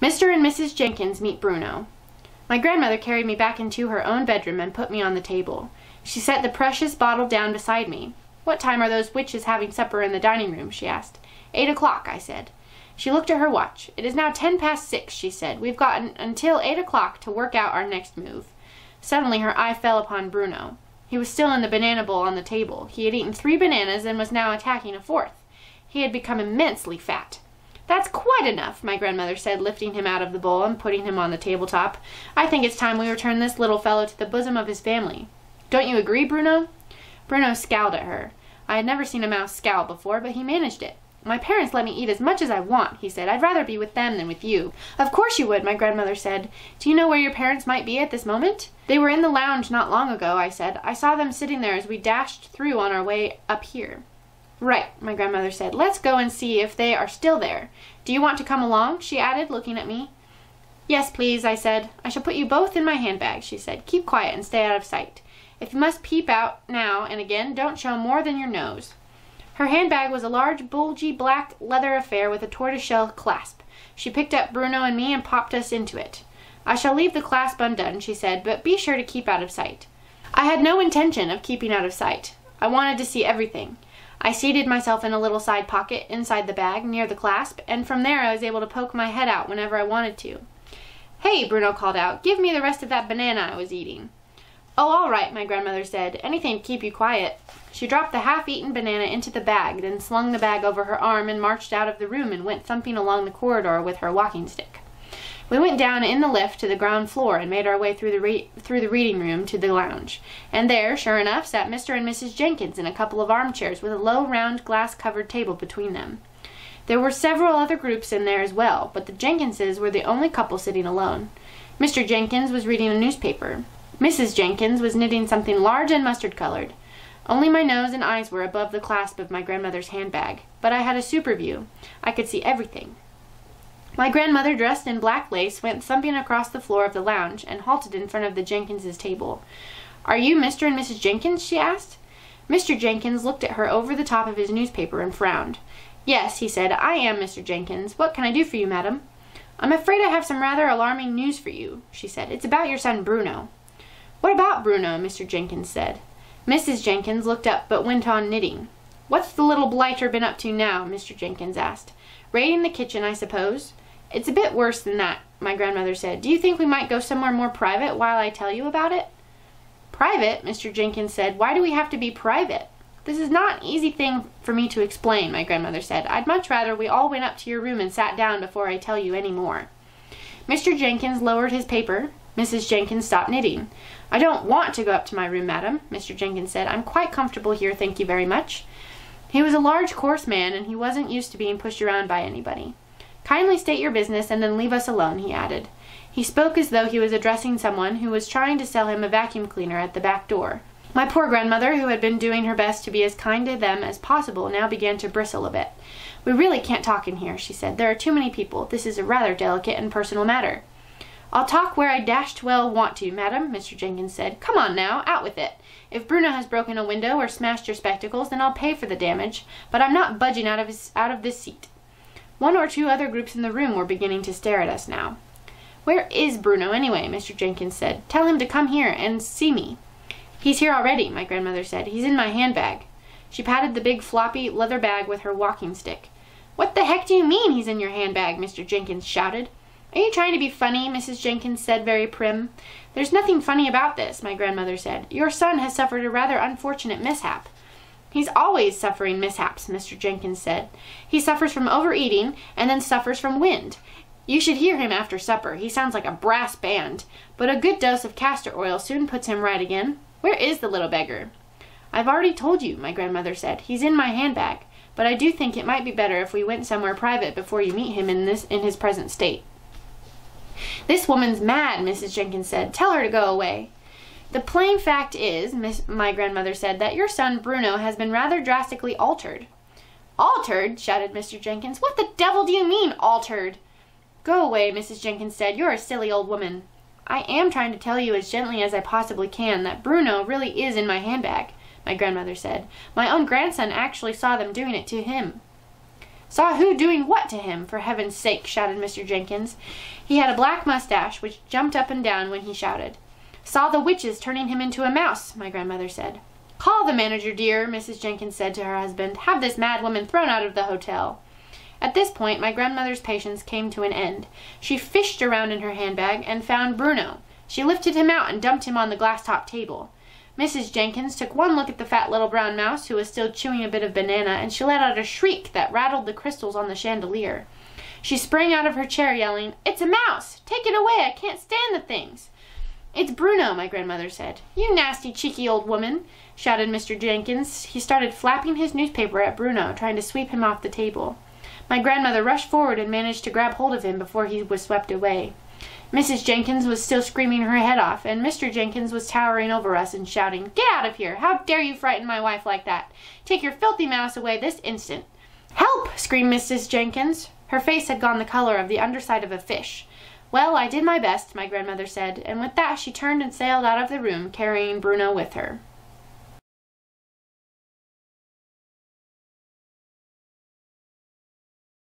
Mr. and Mrs. Jenkins meet Bruno. My grandmother carried me back into her own bedroom and put me on the table. She set the precious bottle down beside me. What time are those witches having supper in the dining room? she asked. Eight o'clock, I said. She looked at her watch. It is now ten past six, she said. We've got until eight o'clock to work out our next move. Suddenly her eye fell upon Bruno. He was still in the banana bowl on the table. He had eaten three bananas and was now attacking a fourth. He had become immensely fat. That's quite enough, my grandmother said, lifting him out of the bowl and putting him on the tabletop. I think it's time we return this little fellow to the bosom of his family. Don't you agree, Bruno? Bruno scowled at her. I had never seen a mouse scowl before, but he managed it. My parents let me eat as much as I want, he said. I'd rather be with them than with you. Of course you would, my grandmother said. Do you know where your parents might be at this moment? They were in the lounge not long ago, I said. I saw them sitting there as we dashed through on our way up here. Right, my grandmother said. Let's go and see if they are still there. Do you want to come along? she added, looking at me. Yes, please, I said. I shall put you both in my handbag, she said. Keep quiet and stay out of sight. If you must peep out now and again, don't show more than your nose. Her handbag was a large, bulgy, black leather affair with a tortoiseshell clasp. She picked up Bruno and me and popped us into it. I shall leave the clasp undone, she said, but be sure to keep out of sight. I had no intention of keeping out of sight. I wanted to see everything. I seated myself in a little side pocket inside the bag near the clasp, and from there I was able to poke my head out whenever I wanted to. Hey, Bruno called out, give me the rest of that banana I was eating. Oh, all right, my grandmother said. Anything to keep you quiet. She dropped the half-eaten banana into the bag, then slung the bag over her arm and marched out of the room and went thumping along the corridor with her walking stick. We went down in the lift to the ground floor and made our way through the through the reading room to the lounge. And there, sure enough, sat Mr. and Mrs. Jenkins in a couple of armchairs with a low, round, glass-covered table between them. There were several other groups in there as well, but the Jenkinses were the only couple sitting alone. Mr. Jenkins was reading a newspaper. Mrs. Jenkins was knitting something large and mustard colored. Only my nose and eyes were above the clasp of my grandmother's handbag, but I had a super view. I could see everything. My grandmother, dressed in black lace, went thumping across the floor of the lounge and halted in front of the Jenkinses' table. Are you Mr. and Mrs. Jenkins? she asked. Mr. Jenkins looked at her over the top of his newspaper and frowned. Yes, he said, I am Mr. Jenkins. What can I do for you, madam? I'm afraid I have some rather alarming news for you, she said. It's about your son Bruno. What about Bruno? Mr. Jenkins said. Mrs. Jenkins looked up but went on knitting. What's the little blighter been up to now? Mr. Jenkins asked. Raiding the kitchen, I suppose. It's a bit worse than that, my grandmother said. Do you think we might go somewhere more private while I tell you about it? Private? Mr. Jenkins said. Why do we have to be private? This is not an easy thing for me to explain, my grandmother said. I'd much rather we all went up to your room and sat down before I tell you any more. Mr. Jenkins lowered his paper, Mrs. Jenkins stopped knitting. I don't want to go up to my room, madam, Mr. Jenkins said. I'm quite comfortable here, thank you very much. He was a large, coarse man, and he wasn't used to being pushed around by anybody. Kindly state your business and then leave us alone, he added. He spoke as though he was addressing someone who was trying to sell him a vacuum cleaner at the back door. My poor grandmother, who had been doing her best to be as kind to them as possible, now began to bristle a bit. We really can't talk in here, she said. There are too many people. This is a rather delicate and personal matter. I'll talk where I dashed well want to, madam, Mr. Jenkins said. Come on now, out with it. If Bruno has broken a window or smashed your spectacles, then I'll pay for the damage, but I'm not budging out of, his, out of this seat. One or two other groups in the room were beginning to stare at us now. Where is Bruno anyway? Mr. Jenkins said. Tell him to come here and see me. He's here already, my grandmother said. He's in my handbag. She patted the big floppy leather bag with her walking stick. What the heck do you mean he's in your handbag? Mr. Jenkins shouted. Are you trying to be funny? Mrs. Jenkins said, very prim. There's nothing funny about this, my grandmother said. Your son has suffered a rather unfortunate mishap. He's always suffering mishaps, Mr. Jenkins said. He suffers from overeating and then suffers from wind. You should hear him after supper. He sounds like a brass band. But a good dose of castor oil soon puts him right again. Where is the little beggar? I've already told you, my grandmother said. He's in my handbag. But I do think it might be better if we went somewhere private before you meet him in this in his present state. This woman's mad, Mrs. Jenkins said. Tell her to go away. The plain fact is, Miss, my grandmother said, that your son Bruno has been rather drastically altered. Altered? shouted Mr. Jenkins. What the devil do you mean, altered? Go away, Mrs. Jenkins said. You're a silly old woman. I am trying to tell you as gently as I possibly can that Bruno really is in my handbag, my grandmother said. My own grandson actually saw them doing it to him. Saw who doing what to him, for heaven's sake, shouted Mr. Jenkins. He had a black mustache which jumped up and down when he shouted. Saw the witches turning him into a mouse, my grandmother said. Call the manager, dear, Mrs. Jenkins said to her husband. Have this mad woman thrown out of the hotel. At this point, my grandmother's patience came to an end. She fished around in her handbag and found Bruno. She lifted him out and dumped him on the glass top table. Mrs. Jenkins took one look at the fat little brown mouse who was still chewing a bit of banana, and she let out a shriek that rattled the crystals on the chandelier. She sprang out of her chair, yelling, It's a mouse! Take it away! I can't stand the things! It's Bruno, my grandmother said. You nasty, cheeky old woman, shouted Mr. Jenkins. He started flapping his newspaper at Bruno, trying to sweep him off the table. My grandmother rushed forward and managed to grab hold of him before he was swept away. Mrs. Jenkins was still screaming her head off, and Mr. Jenkins was towering over us and shouting, Get out of here! How dare you frighten my wife like that? Take your filthy mouse away this instant! Help! screamed Mrs. Jenkins. Her face had gone the color of the underside of a fish. Well, I did my best, my grandmother said, and with that she turned and sailed out of the room, carrying Bruno with her.